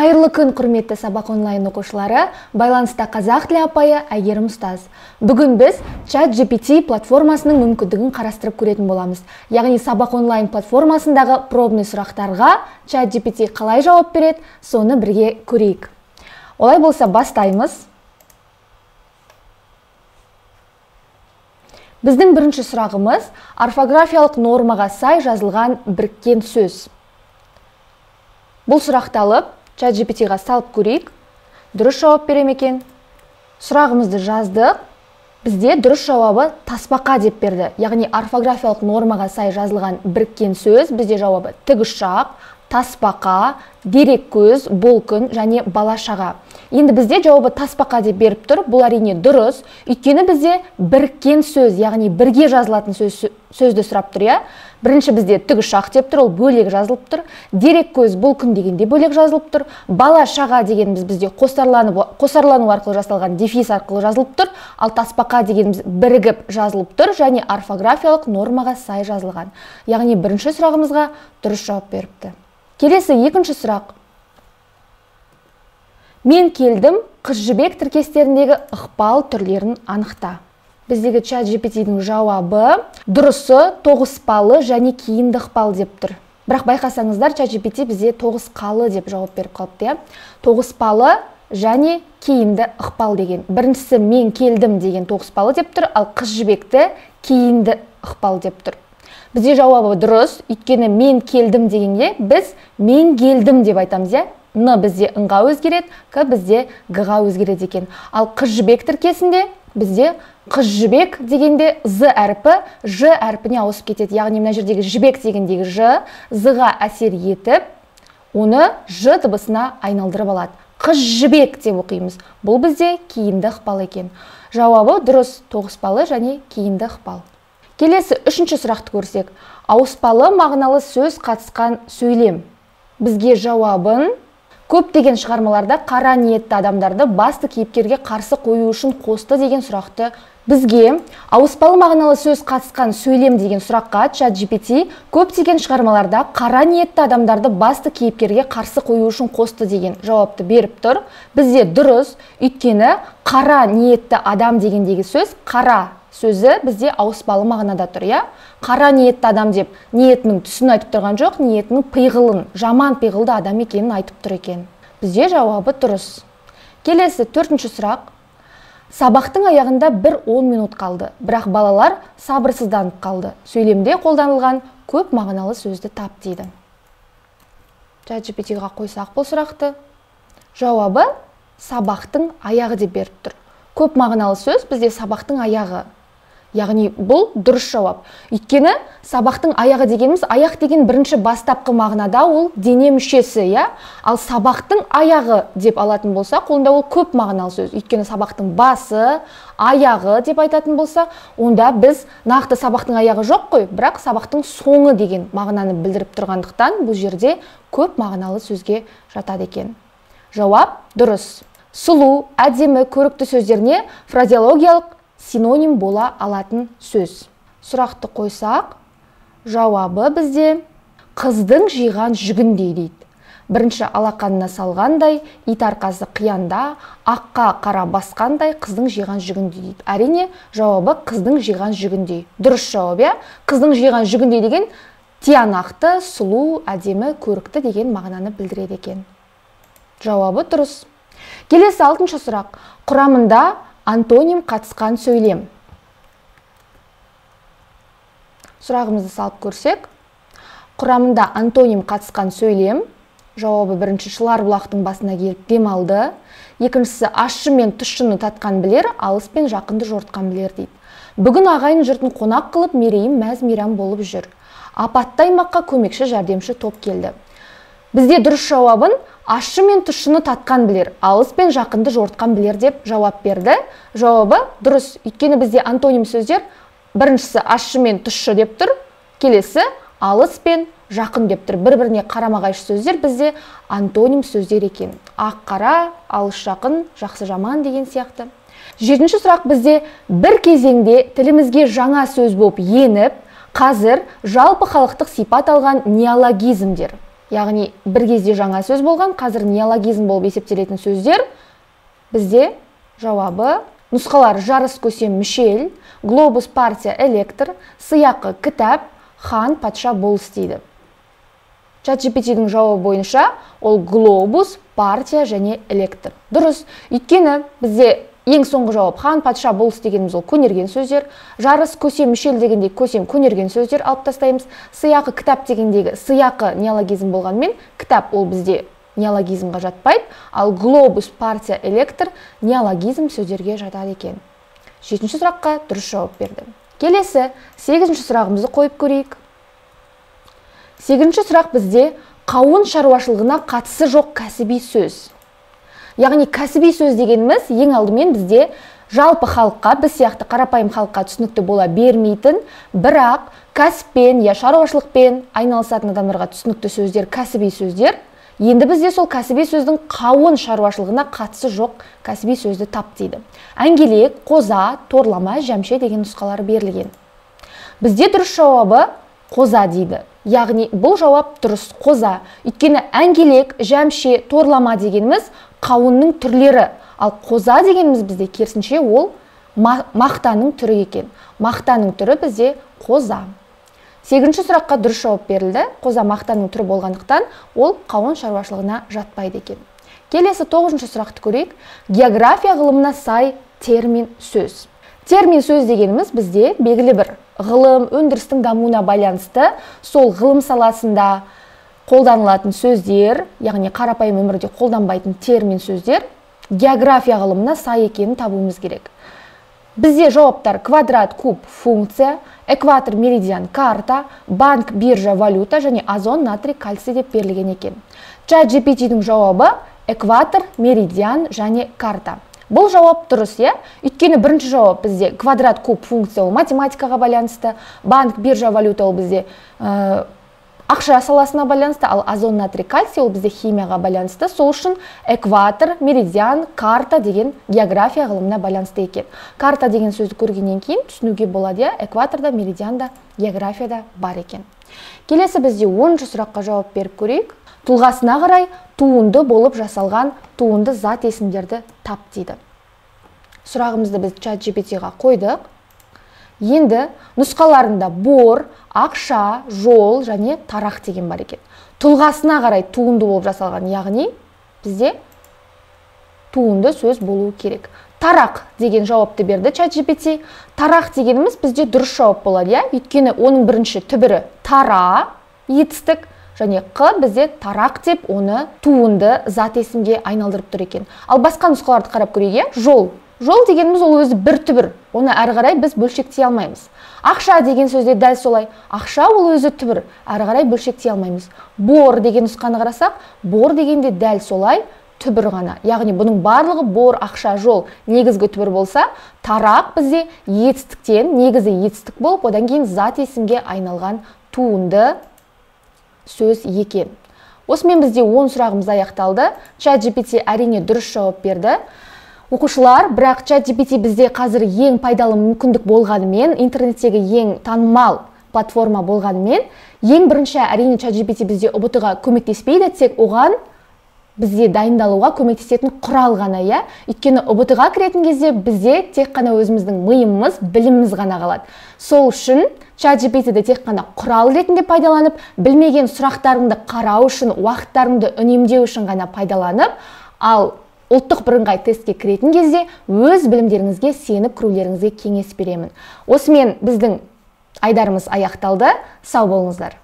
қайырлы күн құрметті сабақ онлайн оқушылары. Байланыста қазақ тілі апайы әйгерім ұстаз. Бүгін біз чат gpt платформасының мүмкіндігін қарастырып көретін боламыз. Яғни сабақ онлайн платформасындағы пробный сұрақтарға чат gpt қалай жауап береді соны бірге көрейік. Олай болса бастаймыз. Біздің бірінші сұрағымыз орфографиялық нормаға сай жазылған біріккен сөз. Бұл сұрақты алып чат gpt-ға салып көрейік. Дұрыс жауап бере ме екен? Сұрағымызды жаздық бізде дұрыс жауабы тасбақа деп берді. Яғни орфографиялық нормаға сай жазылған біріккен сөз бізде жауабы тікұшақ тасбақа дереккөз күн және бала шаға. Енді бізде жауабы тасбақа деп беріп тұр. Бұл әрине дұрыс. Өйткені бізде біріккен сөз яғни бірге жазылатын сөз, сөзді сұрап тұр иә? Бірінші бізде тікұшақ деп тұр ол бөлек жазылып тұр. Дереккөз күн дегенде бөлек жазылып тұр. Бала шаға дегеніміз бізде қосарланып қосарлану арқылы жасалған дефис арқылы жазылып тұр. Ал тасбақа дегеніміз бірігіп жазылып тұр және орфографиялық нормаға сай жазылған. Яғни бірінші сұрағымызға дұрыс жауап беріпті. Келесі екінші сұрақ. Мен келдім қыз жібек тіркестеріндегі ықпал түрлерін анықта. Біздегі чат gpt-дің жауабы дұрысы тоғыспалы және кейінді ықпал деп тұр. Бірақ байқасаңыздар чат gpt бізде тоғысқалы деп жауап беріп қалыпты иә. Тоғыспалы және кейінді ықпал деген. Біріншісі мен келдім деген тоғыспалы деп тұр ал қыз жібекті кейінді ықпал деп тұр. Бізде жауабы дұрыс өйткені мен келдім дегенде біз мен келдім деп айтамыз иә? Н бізде ңға өзгереді к бізде г ға өзгереді екен. Ал қыз жібек тіркесінде бізде қыз жібек дегенде з әрпі ж әрпіне ауысып кетеді. Яғни мына жердегі жібек дегендегі ж з ға әсер етіп оны ж дыбысына айналдырып алады. Қыз жібек деп оқимыз. Бұл бізде кейінді ықпал екен. Жауабы дұрыс тоғыспалы және кейінді ықпал келесі үшінші сұрақты көрсек. Ауыспалы мағыналы сөз қатысқан сөйлем. Бізге жауабын көптеген шығармаларда қара ниетті адамдарды басты кейіпкерге қарсы қою үшін қосты деген сұрақты бізге ауыспалы мағыналы сөз қатысқан сөйлем деген сұраққа чат gpt көптеген шығармаларда қара ниетті адамдарды басты кейіпкерге қарсы қою үшін қосты деген жауапты беріп тұр. Бізде дұрыс өйткені қара ниетті адам дегендегі сөз қара. Сөзі бізде ауыспалы мағынада тұр иә? Қара ниетті адам деп ниетінің түсін айтып тұрған жоқ ниетінің пиғылын жаман пиғылды адам екенін айтып тұр екен. Бізде жауабы дұрыс. Келесі төртінші сұрақ. Сабақтың аяғында бір он минут қалды бірақ балалар сабырсызданып қалды. Сөйлемде қолданылған көп мағыналы сөзді тап дейді. Чат gpt-ға қойсақ бұл сұрақты. Жауабы сабақтың аяғы деп беріп тұр. Көп мағыналы сөз бізде сабақтың аяғы. Яғни бұл дұрыс жауап. Өйткені сабақтың аяғы дегеніміз аяқ деген бірінші бастапқы мағынада ол дене мүшесі иә? Ал сабақтың аяғы деп алатын болсақ онда ол көп мағыналы сөз. Өйткені сабақтың басы аяғы деп айтатын болса онда біз нақты сабақтың аяғы жоқ қой бірақ сабақтың соңы деген мағынаны білдіріп тұрғандықтан бұл жерде көп мағыналы сөзге жатады екен. Жауап дұрыс. Сұлу әдемі көрікті сөздеріне фразеологиялық синоним бола алатын сөз. Сұрақты қойсақ жауабы бізде қыздың жиған жүгіндей дейді бірінші алақанына салғандай ит арқасы қиянда аққа қара басқандай қыздың жиған жүгіндей дейді әрине жауабы қыздың жиған жүгіндей дұрыс жауап иә? Қыздың жиған жүгіндей деген тиянақты сұлу әдемі көрікті деген мағынаны білдіреді екен. Жауабы дұрыс. Келесі алтыншы сұрақ. Құрамында антоним қатысқан сөйлем. Сұрағымызды салып көрсек. Құрамында антоним қатысқан сөйлем. Жауабы бірінші шылар бұлақтың басына келіп демалды. Екіншісі ащы мен тұщыны татқан білер алыс пен жақынды жортқан білер дейді. Бүгін ағайын жұртын қонақ қылып мерейім мәз мейрам болып жүр. Апатты аймаққа көмекші жәрдемші топ келді. Бізде дұрыс жауабын ащы мен тұщыны татқан білер алыс пен жақынды жортқан білер деп жауап берді. Жауабы дұрыс. Өйткені бізде антоним сөздер біріншісі ащы мен тұщы деп тұр келесі алыс пен жақын деп тұр. Бір біріне қарама қайшы сөздер бізде антоним сөздер екен. Ақ қара алыс жақын жақсы жаман деген сияқты. Жетінші сұрақ бізде бір кезеңде тілімізге жаңа сөз болып еніп қазір жалпы халықтық сипат алған неологизмдер. Яғни бір кезде жаңа сөз болған қазір неологизм болып есептелетін сөздер бізде жауабы нұсқалар жарыс көсем мүшел глобус партия электр сыйақы кітап хан патша болыс дейді. чат gpt жауабы бойынша ол глобус партия және электр. Дұрыс. Өйткені бізде ең соңғы жауап хан патша болыс дегеніміз ол көнерген сөздер жарыс көсем мүшел дегендегі көсем көнерген сөздер алып тастаймыз. Сыйақы кітап дегендегі сыйақы неологизм болғанымен кітап ол бізде неологизмға жатпайды. Ал глобус партия электр неологизм сөздерге жатады екен. Жетінші сұраққа дұрыс жауап берді. Келесі сегізінші сұрағымызды қойып көрейік. Сегізінші сұрақ бізде қауын шаруашылығына қатысы жоқ кәсіби сөз яғни кәсіби сөз дегеніміз ең алдымен бізде жалпы халыққа біз сияқты қарапайым халыққа түсінікті бола бермейтін бірақ кәсіппен я шаруашылықпен айналысатын адамдарға түсінікті сөздер кәсіби сөздер. Енді бізде сол кәсіби сөздің қауын шаруашылығына қатысы жоқ кәсіби сөзді тап дейді. Әңгелек қоза торлама жәмше деген нұсқалар берілген. Бізде дұрыс жауабы қоза дейді. Яғни бұл жауап дұрыс қоза. Өйткені әңгелек жәмше торлама дегеніміз қауынның түрлері. Ал қоза дегеніміз бізде керісінше ол мақтаның түрі екен. Мақтаның түрі бізде қоза. Сегізінші сұраққа дұрыс жауап берілді. Қоза мақтаның түрі болғандықтан ол қауын шаруашылығына жатпайды екен. Келесі тоғызыншы сұрақты көрейік. География ғылымына сай термин сөз. Термин сөз дегеніміз бізде белгілі бір ғылым өндірістің дамуына байланысты сол ғылым саласында қолданылатын сөздер яғни қарапайым өмірде қолданбайтын термин сөздер география ғылымына сай екенін табуымыз керек. Бізде жауаптар квадрат куб функция экватор меридиан карта банк биржа валюта және озон натрий кальций деп берілген екен. Чат gpt жауабы экватор меридиан және карта. Бұл жауап дұрыс иә? Өйткені бірінші жауап бізде квадрат куб функция ол математикаға байланысты банк биржа валюта ол бізде ақша саласына байланысты ал озон натрий кальций ол бізде химияға байланысты. Сол үшін экватор меридиан карта деген география ғылымына байланысты екен. Карта деген сөзді көргеннен кейін түсінуге болады иә экваторда меридианда географияда бар екен. Келесі бізде оныншы сұраққа жауап беріп көрейік. Тұлғасына қарай туынды болып жасалған туынды зат есімдерді тап дейді. Сұрағымызды біз чат gpt-ға қойдық. Енді нұсқаларында бор ақша жол және тарақ деген бар екен. Тұлғасына қарай туынды болып жасалған яғни бізде туынды сөз болуы керек. Тарақ деген жауапты берді чат gpt тарақ дегеніміз бізде дұрыс жауап болады иә? Өйткені оның бірінші түбірі тара етістік және қ бізде тарақ деп оны туынды зат есімге айналдырып тұр екен. Ал басқа нұсқаларды қарап көрейік иә? Жол жол дегеніміз ол өзі бір түбір. Оны әрі қарай біз бөлшектей алмаймыз. Ақша деген сөзде дәл солай. Ақша ол өзі түбір. Әрі қарай бөлшектей алмаймыз. Бор деген нұсқаны қарасақ бор дегенде дәл солай түбір ғана. Яғни бұның барлығы бор ақша жол негізгі түбір болса тарақ бізде етістіктен негізі етістік болып одан кейін зат есімге айналған туынды сөз екен. Осымен бізде он сұрағымыз аяқталды. Чат gpt әрине дұрыс жауап берді. Оқушылар бірақ чат gpt бізде қазір ең пайдалы мүмкіндік болғанымен интернеттегі ең танымал платформа болғанымен ең бірінші әрине чат gpt бізде ұбт ға көмектеспейді тек оған бізде дайындалуға көмектесетін құрал ғана иә? Өйткені ұбт ға кіретін кезде бізде тек қана өзіміздің миымыз біліміміз ғана қалады. Сол үшін чат gpt тек қана құрал ретінде пайдаланып білмеген сұрақтарыңды қарау үшін уақыттарыңды үнемдеу үшін ғана пайдаланып ал ұлттық бірыңғай тестке кіретін кезде өз білімдеріңізге сеніп кірулеріңізге кеңес беремін. Осымен біздің айдарымыз аяқталды. Сау болыңыздар.